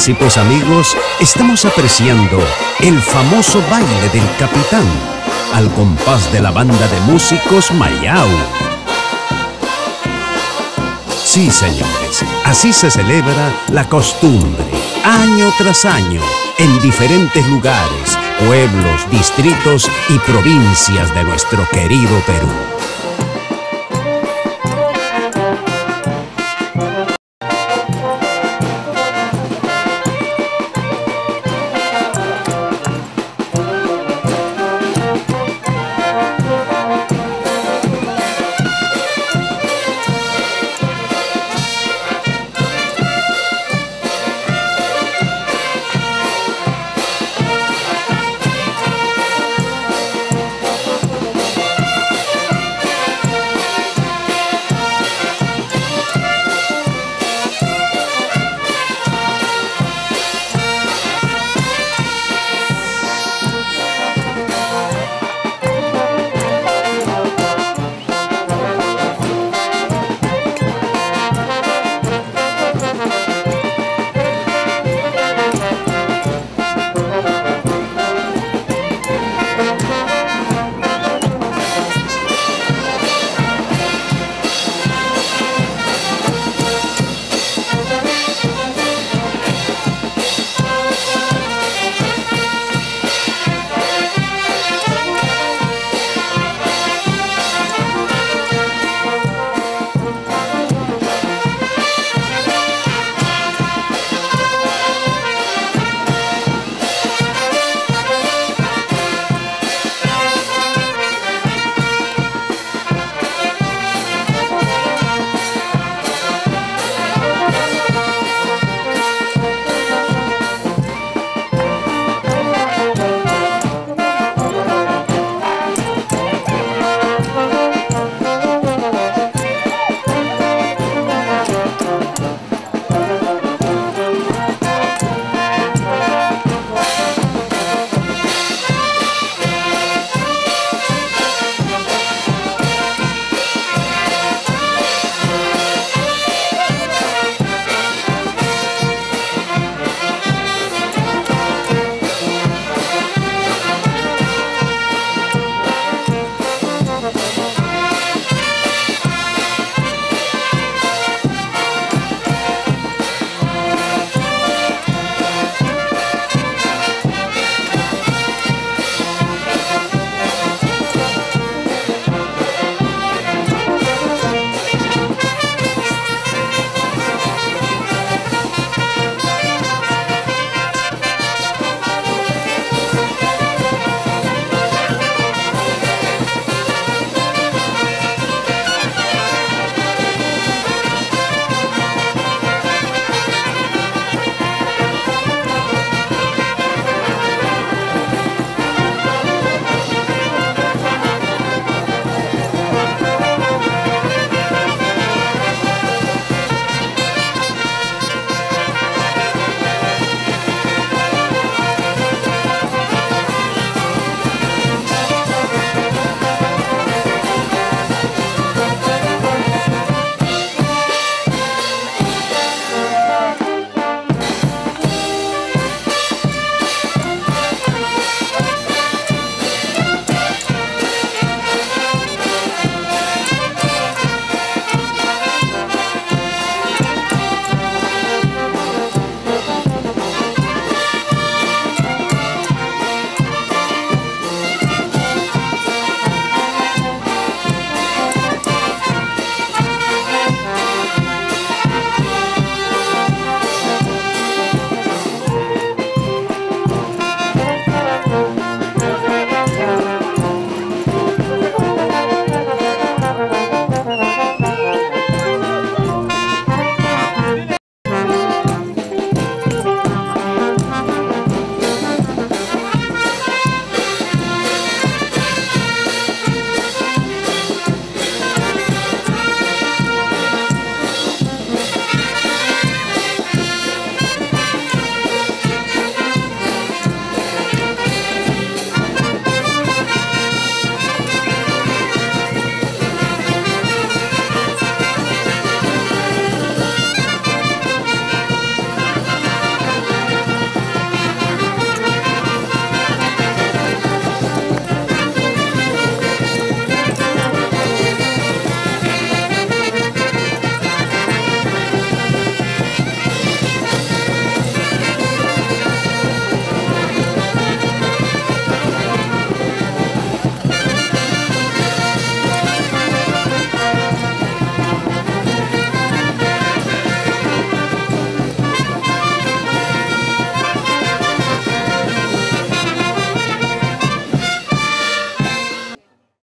Así pues amigos, estamos apreciando el famoso baile del capitán al compás de la banda de músicos Mayao. Sí, señores, así se celebra la costumbre, año tras año, en diferentes lugares, pueblos, distritos y provincias de nuestro querido Perú.